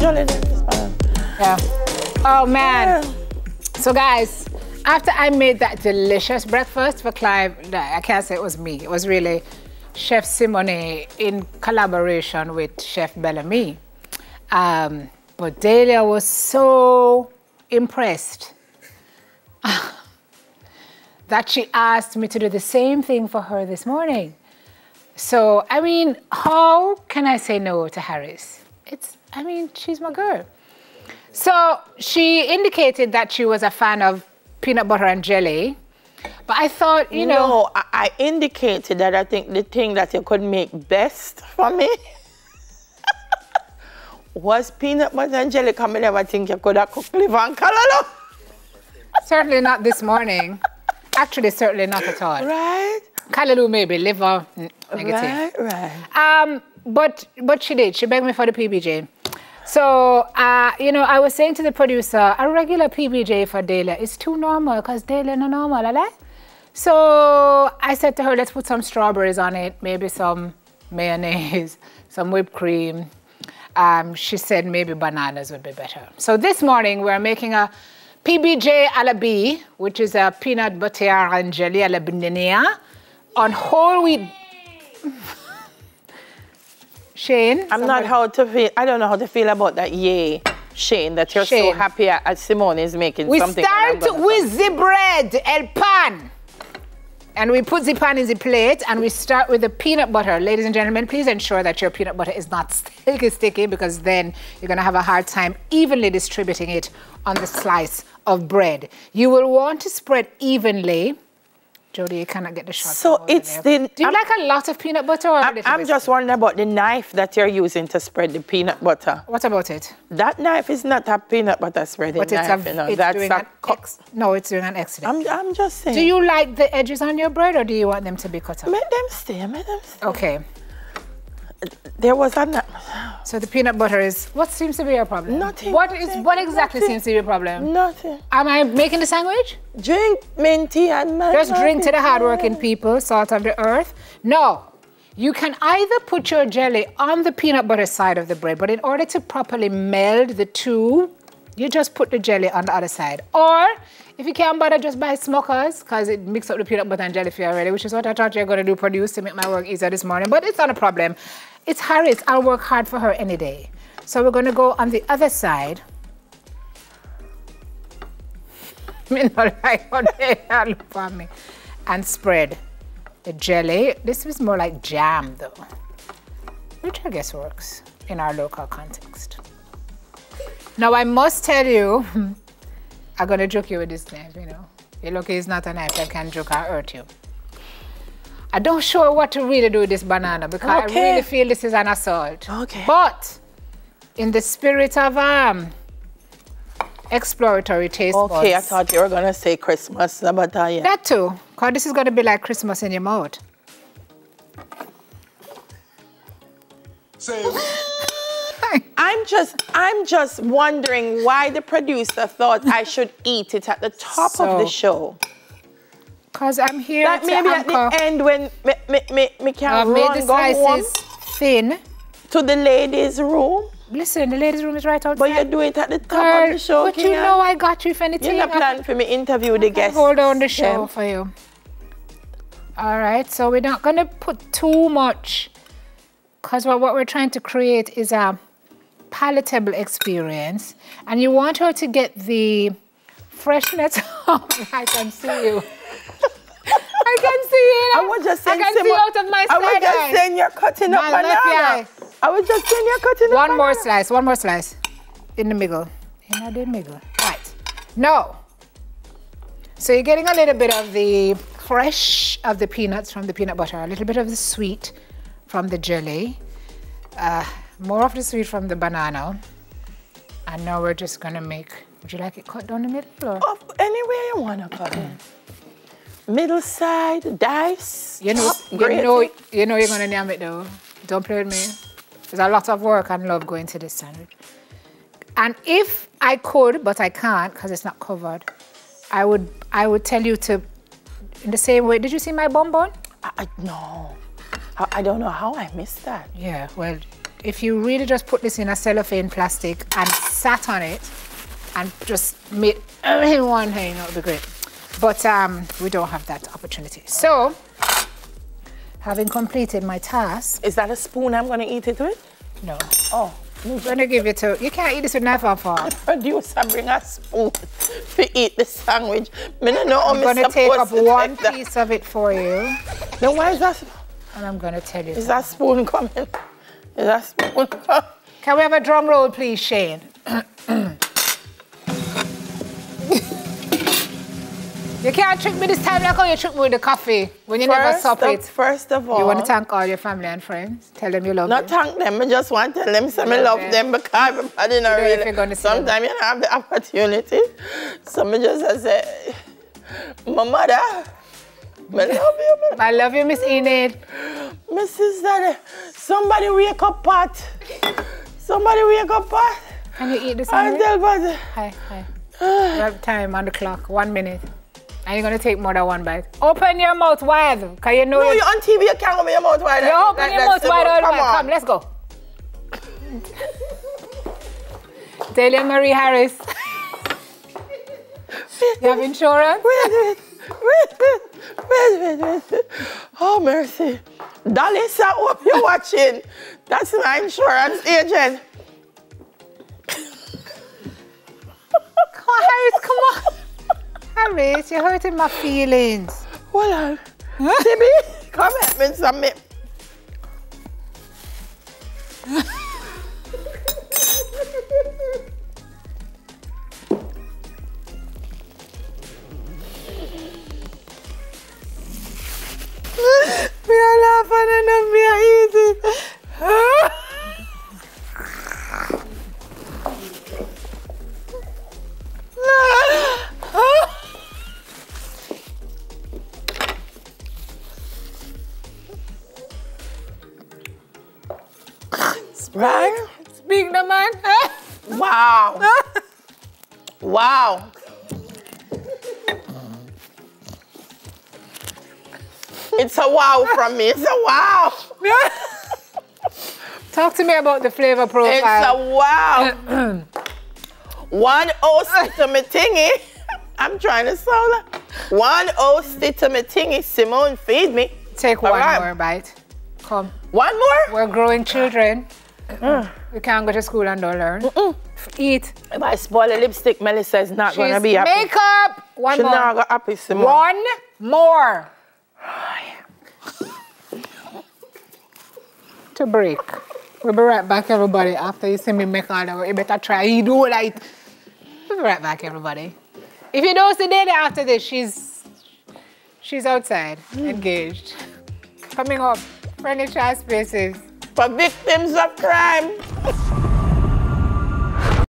Yeah. Oh man. So guys, after I made that delicious breakfast for Clive, I can't say it was me. It was really Chef Simone in collaboration with Chef Bellamy. Um, but Dahlia was so impressed that she asked me to do the same thing for her this morning. So, I mean, how can I say no to Harris? It's, I mean, she's my girl. So she indicated that she was a fan of peanut butter and jelly. But I thought, you know. No, I, I indicated that I think the thing that you could make best for me was peanut butter and jelly. Come I never think you could have cooked liver and callaloo. Certainly not this morning. Actually, certainly not at all. Right? Callaloo maybe, liver negative. Right, right. Um, but but she did. She begged me for the PBJ. So, uh, you know, I was saying to the producer, a regular PBJ for Dahlia is too normal because Dahlia no normal, right? So I said to her, let's put some strawberries on it, maybe some mayonnaise, some whipped cream. Um, she said maybe bananas would be better. So this morning we're making a PBJ a la B, which is a peanut butter and jelly a la bindenia on whole wheat. Shane? I'm not how to feel. I don't know how to feel about that. Yay, Shane, that you're Shane. so happy at Simone is making We something. I'm start with the bread, el pan. And we put the pan in the plate and we start with the peanut butter. Ladies and gentlemen, please ensure that your peanut butter is not sticky sticky because then you're gonna have a hard time evenly distributing it on the slice of bread. You will want to spread evenly. Jody, you cannot get the shot. So it's there. the- Do you I'm- like a lot of peanut butter I'm, I'm just wondering about the knife that you're using to spread the peanut butter. What about it? That knife is not a peanut butter spreading But it's, knife, a, you know. it's That's doing a an ex- no, it's doing an excellent. I'm, I'm just saying. Do you like the edges on your bread or do you want them to be cut off? Make them stay, make them stay. Okay, There was a knife. so the peanut butter is, what seems to be your problem? Nothing, What is, nothing, what exactly nothing. seems to be your problem? Nothing. Am I making the sandwich? Drink minty and man. Just drink to the hardworking people, salt of the earth. No, you can either put your jelly on the peanut butter side of the bread, but in order to properly meld the two, you just put the jelly on the other side. Or if you can't bother, just buy smokers because it mix up the peanut butter and jelly for you already, which is what I thought you were going to do, produce to make my work easier this morning. But it's not a problem. It's Harriet. I'll work hard for her any day. So we're going to go on the other side. And spread the jelly. This is more like jam though, which I guess works in our local context. Now I must tell you, I'm gonna joke you with this knife, you know. You're lucky it's not a knife that can joke or hurt you. I don't sure what to really do with this banana because I really feel this is an assault. Okay. But in the spirit of um exploratory taste Okay, I thought you were going to say Christmas, but uh, yeah. that too, because this is going to be like Christmas in your mouth. Say, I'm just, I'm just wondering why the producer thought I should eat it at the top of the show. Because I'm here to maybe at the end when me, me, me, me can I've made run, the go home slices thin. to the ladies' room, Listen, the ladies' room is right outside. but you do it at the top Girl, of the show. but you Kenya. know I got you if anything. You're not planning for me interview the guests. Hold on the show them. for you. All right, so we're not gonna put too much, because what, what we're trying to create is a palatable experience, and you want her to get the freshness. of I can see you. I can see you. I was just I saying, can see out of my I was side just eye. saying you're cutting up My banana. I was just saying you're cutting up One more banana. slice, one more slice. In the middle. In the middle. Right. No. So you're getting a little bit of the fresh of the peanuts from the peanut butter, a little bit of the sweet from the jelly, uh, more of the sweet from the banana. And now we're just gonna make, would you like it cut down the middle? Or? Of anywhere you want to cut it. Middle side, dice. You know, top, you know, you know you're gonna name it though. Don't play with me. There's a lot of work and love going to this sandwich. And if I could, but I can't because it's not covered, I would I would tell you to, in the same way. Did you see my bonbon? I, I, no. I, I don't know how I missed that. Yeah. Well, if you really just put this in a cellophane plastic and sat on it and just made everyone one thing, that would be great. But um, we don't have that opportunity. So, having completed my task. Is that a spoon I'm going to eat it with? No. Oh. I'm going to give it to, you can't eat this with knife and fork. Producer, bring a spoon to eat the sandwich. Me no know I'm going to take up one piece of it for you. Then why is that? And I'm going to tell you. Is that? Is that spoon coming? Can we have a drum roll, please, Shane? You can't trick me this time like how you trick me with the coffee when you first never stop it. First of all. You want to thank all your family and friends? Tell them you love not them. Not thank them, I just want to tell them some I love them. them because everybody know really. Sometimes you don't have the opportunity. So I just say, my mother, I love you. I love you, Miss Enid. Mrs. Daddy, uh, somebody wake up, Pat. Somebody wake up, Pat. Can you eat this one? tell Pat. Hi, hi. we have time on the clock, one minute. And you're gonna take more than one bite. Open your mouth wide, cause you know. No, you're on TV. You can't open your mouth wide. You open that, your mouth wide all Come wide. Come, let's go. Dahlia Marie Harris. you have insurance? Wait, wait, wait, wait, wait, wait. Oh mercy, Dalisa, hope you're watching. That's my insurance agent. come Harris, come on. Harris, you're hurting my feelings. Hold on. Timmy, come at me some Right? Speak the man. wow. wow. It's a wow from me. It's a wow. Talk to me about the flavor profile. It's a wow. One oast to my thingy. I'm trying to sound that. One oast to my thingy. Simone, feed me. Take one right. more bite. Come. One more? We're growing children. Mm. You can't go to school and don't learn. Mm -mm. Eat. If I spoil the lipstick, Melissa is not going to be happy. Makeup. One She's more. not going happy, Simone. One more. to break. We'll be right back, everybody. After you see me make all that, you better try. You do like. We'll be right back, everybody. If you don't see Dada after this, she's she's outside, mm. engaged. Coming up, furniture spaces for victims of crime.